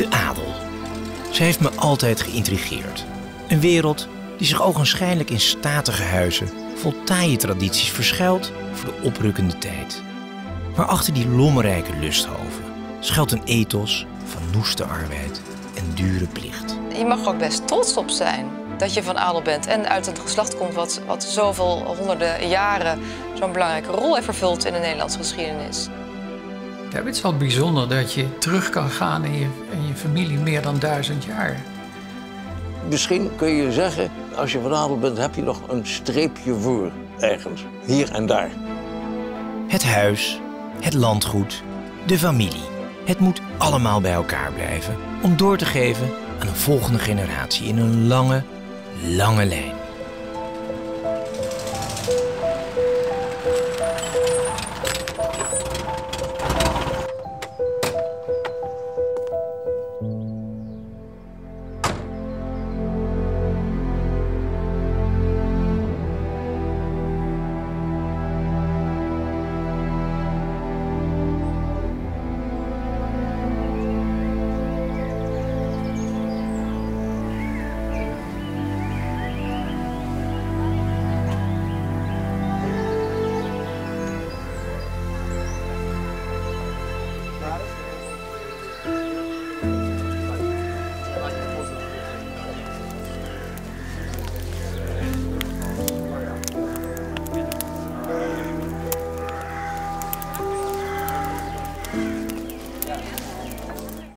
De adel. Zij heeft me altijd geïntrigeerd. Een wereld die zich ogenschijnlijk in statige huizen vol taaie tradities verschuilt voor de oprukkende tijd. Maar achter die lommerrijke lusthoven schuilt een ethos van noeste arbeid en dure plicht. Je mag ook best trots op zijn dat je van adel bent en uit een geslacht komt wat, wat zoveel honderden jaren zo'n belangrijke rol heeft vervuld in de Nederlandse geschiedenis. Ja, het is wel bijzonder dat je terug kan gaan in je, in je familie meer dan duizend jaar. Misschien kun je zeggen, als je van adel bent, heb je nog een streepje voor ergens, hier en daar. Het huis, het landgoed, de familie. Het moet allemaal bij elkaar blijven om door te geven aan een volgende generatie in een lange, lange lijn. Got it?